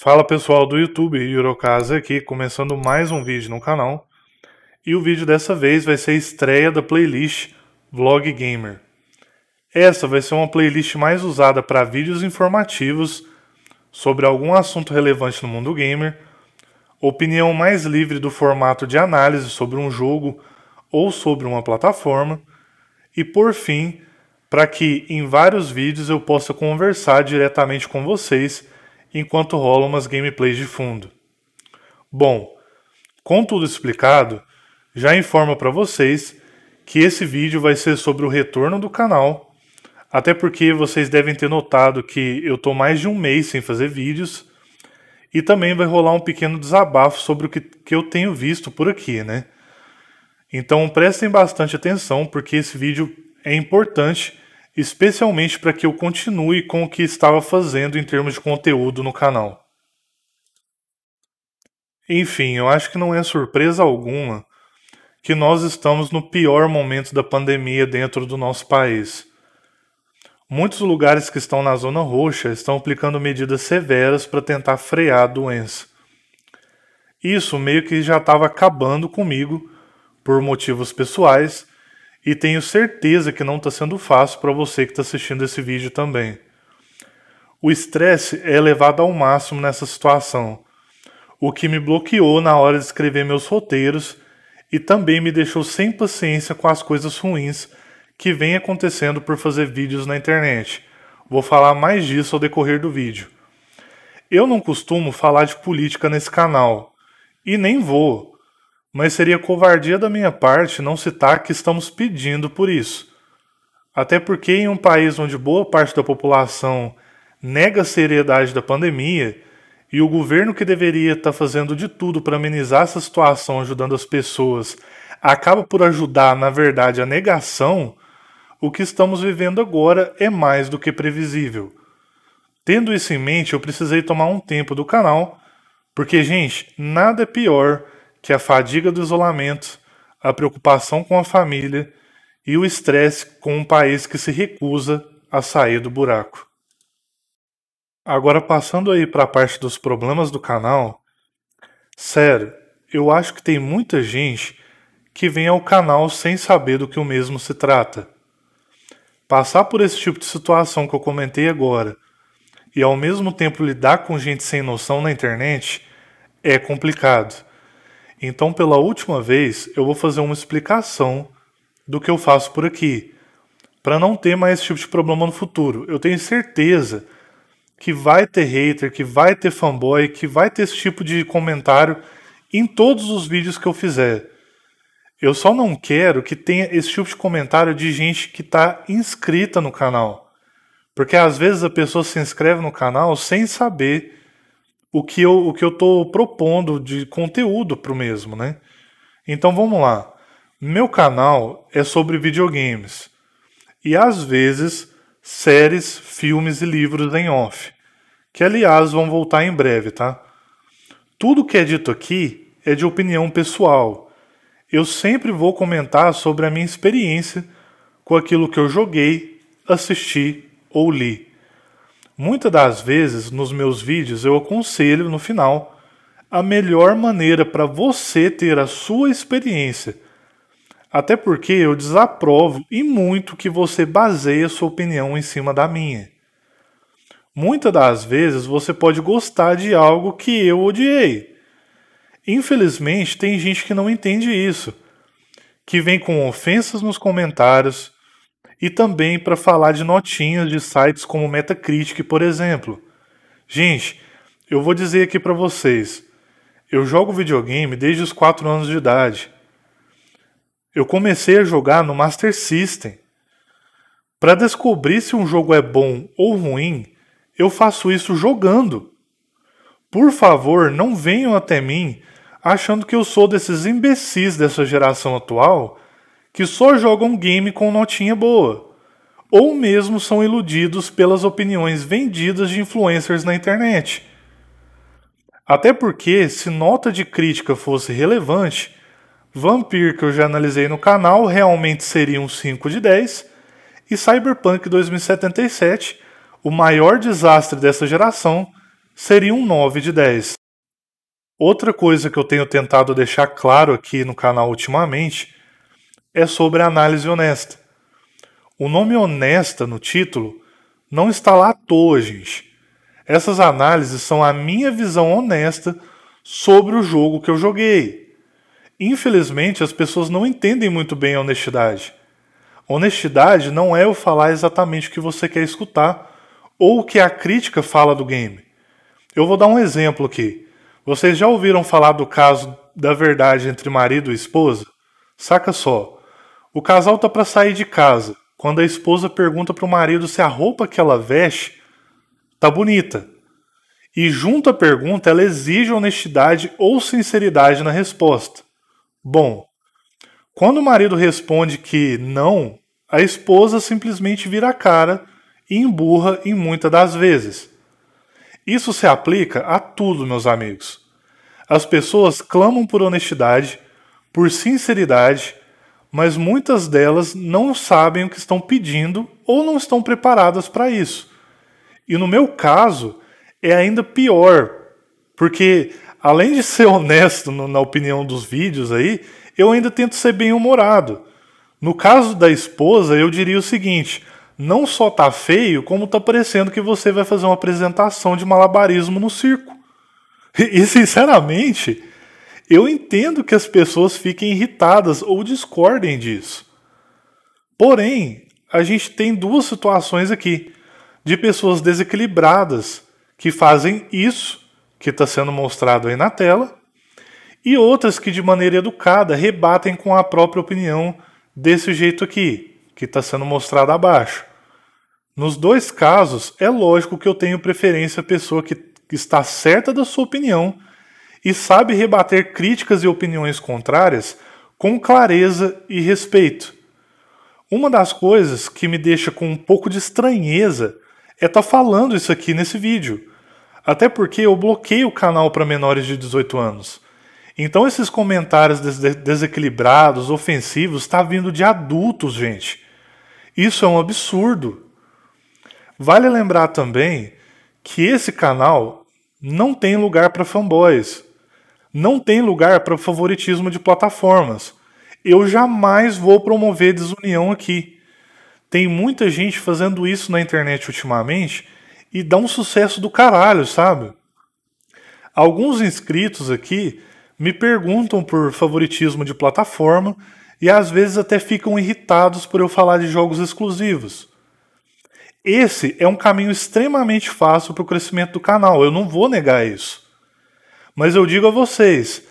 Fala pessoal do YouTube, Eurocasa aqui, começando mais um vídeo no canal. E o vídeo dessa vez vai ser a estreia da playlist Vlog Gamer. Essa vai ser uma playlist mais usada para vídeos informativos sobre algum assunto relevante no mundo gamer, opinião mais livre do formato de análise sobre um jogo ou sobre uma plataforma, e por fim, para que em vários vídeos eu possa conversar diretamente com vocês enquanto rolam umas gameplays de fundo. Bom, com tudo explicado, já informo para vocês que esse vídeo vai ser sobre o retorno do canal, até porque vocês devem ter notado que eu estou mais de um mês sem fazer vídeos, e também vai rolar um pequeno desabafo sobre o que, que eu tenho visto por aqui, né? Então prestem bastante atenção, porque esse vídeo é importante especialmente para que eu continue com o que estava fazendo em termos de conteúdo no canal. Enfim, eu acho que não é surpresa alguma que nós estamos no pior momento da pandemia dentro do nosso país. Muitos lugares que estão na zona roxa estão aplicando medidas severas para tentar frear a doença. Isso meio que já estava acabando comigo por motivos pessoais e tenho certeza que não está sendo fácil para você que está assistindo esse vídeo também. O estresse é elevado ao máximo nessa situação, o que me bloqueou na hora de escrever meus roteiros e também me deixou sem paciência com as coisas ruins que vem acontecendo por fazer vídeos na internet. Vou falar mais disso ao decorrer do vídeo. Eu não costumo falar de política nesse canal, e nem vou, mas seria covardia da minha parte não citar que estamos pedindo por isso. Até porque, em um país onde boa parte da população nega a seriedade da pandemia e o governo que deveria estar fazendo de tudo para amenizar essa situação, ajudando as pessoas, acaba por ajudar, na verdade, a negação, o que estamos vivendo agora é mais do que previsível. Tendo isso em mente, eu precisei tomar um tempo do canal, porque, gente, nada é pior que a fadiga do isolamento, a preocupação com a família e o estresse com um país que se recusa a sair do buraco. Agora passando aí para a parte dos problemas do canal, sério, eu acho que tem muita gente que vem ao canal sem saber do que o mesmo se trata. Passar por esse tipo de situação que eu comentei agora e ao mesmo tempo lidar com gente sem noção na internet é complicado. Então, pela última vez, eu vou fazer uma explicação do que eu faço por aqui, para não ter mais esse tipo de problema no futuro. Eu tenho certeza que vai ter hater, que vai ter fanboy, que vai ter esse tipo de comentário em todos os vídeos que eu fizer. Eu só não quero que tenha esse tipo de comentário de gente que está inscrita no canal. Porque às vezes a pessoa se inscreve no canal sem saber o que eu o que eu tô propondo de conteúdo para o mesmo, né? Então vamos lá. Meu canal é sobre videogames e às vezes séries, filmes e livros em off, que aliás vão voltar em breve, tá? Tudo que é dito aqui é de opinião pessoal. Eu sempre vou comentar sobre a minha experiência com aquilo que eu joguei, assisti ou li. Muitas das vezes nos meus vídeos eu aconselho no final a melhor maneira para você ter a sua experiência. Até porque eu desaprovo e muito que você baseie a sua opinião em cima da minha. Muitas das vezes você pode gostar de algo que eu odiei. Infelizmente, tem gente que não entende isso, que vem com ofensas nos comentários, e também para falar de notinhas de sites como Metacritic, por exemplo. Gente, eu vou dizer aqui para vocês, eu jogo videogame desde os 4 anos de idade. Eu comecei a jogar no Master System. Para descobrir se um jogo é bom ou ruim, eu faço isso jogando. Por favor, não venham até mim achando que eu sou desses imbecis dessa geração atual que só jogam game com notinha boa, ou mesmo são iludidos pelas opiniões vendidas de influencers na internet. Até porque, se nota de crítica fosse relevante, Vampir, que eu já analisei no canal, realmente seria um 5 de 10, e Cyberpunk 2077, o maior desastre dessa geração, seria um 9 de 10. Outra coisa que eu tenho tentado deixar claro aqui no canal ultimamente é sobre a análise honesta. O nome honesta no título não está lá à toa, gente. Essas análises são a minha visão honesta sobre o jogo que eu joguei. Infelizmente, as pessoas não entendem muito bem a honestidade. Honestidade não é eu falar exatamente o que você quer escutar ou o que a crítica fala do game. Eu vou dar um exemplo aqui. Vocês já ouviram falar do caso da verdade entre marido e esposa? Saca só. O casal tá para sair de casa, quando a esposa pergunta para o marido se a roupa que ela veste tá bonita. E junto à pergunta, ela exige honestidade ou sinceridade na resposta. Bom, quando o marido responde que não, a esposa simplesmente vira a cara e emburra em muitas das vezes. Isso se aplica a tudo, meus amigos. As pessoas clamam por honestidade, por sinceridade, mas muitas delas não sabem o que estão pedindo ou não estão preparadas para isso. E no meu caso, é ainda pior, porque além de ser honesto no, na opinião dos vídeos aí, eu ainda tento ser bem humorado. No caso da esposa, eu diria o seguinte: não só tá feio, como tá parecendo que você vai fazer uma apresentação de malabarismo no circo. E, sinceramente, eu entendo que as pessoas fiquem irritadas ou discordem disso. Porém, a gente tem duas situações aqui de pessoas desequilibradas que fazem isso que está sendo mostrado aí na tela e outras que de maneira educada rebatem com a própria opinião desse jeito aqui, que está sendo mostrado abaixo. Nos dois casos, é lógico que eu tenho preferência a pessoa que está certa da sua opinião e sabe rebater críticas e opiniões contrárias com clareza e respeito. Uma das coisas que me deixa com um pouco de estranheza é estar tá falando isso aqui nesse vídeo. Até porque eu bloqueio o canal para menores de 18 anos. Então esses comentários des desequilibrados, ofensivos, está vindo de adultos, gente. Isso é um absurdo. Vale lembrar também que esse canal não tem lugar para fanboys. Não tem lugar para favoritismo de plataformas. Eu jamais vou promover desunião aqui. Tem muita gente fazendo isso na internet ultimamente e dá um sucesso do caralho, sabe? Alguns inscritos aqui me perguntam por favoritismo de plataforma e às vezes até ficam irritados por eu falar de jogos exclusivos. Esse é um caminho extremamente fácil para o crescimento do canal, eu não vou negar isso. Mas eu digo a vocês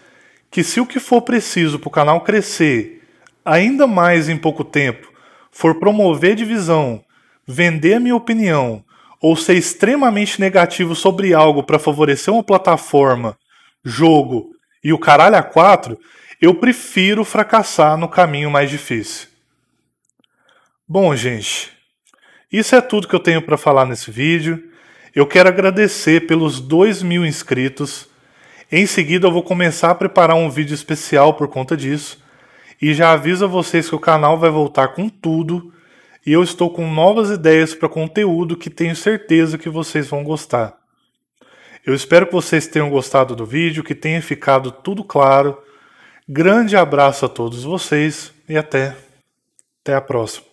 que se o que for preciso para o canal crescer ainda mais em pouco tempo for promover divisão, vender a minha opinião ou ser extremamente negativo sobre algo para favorecer uma plataforma, jogo e o caralho a quatro, eu prefiro fracassar no caminho mais difícil. Bom, gente, isso é tudo que eu tenho para falar nesse vídeo. Eu quero agradecer pelos 2 mil inscritos. Em seguida, eu vou começar a preparar um vídeo especial por conta disso. E já aviso a vocês que o canal vai voltar com tudo e eu estou com novas ideias para conteúdo que tenho certeza que vocês vão gostar. Eu espero que vocês tenham gostado do vídeo, que tenha ficado tudo claro. Grande abraço a todos vocês e até até a próxima.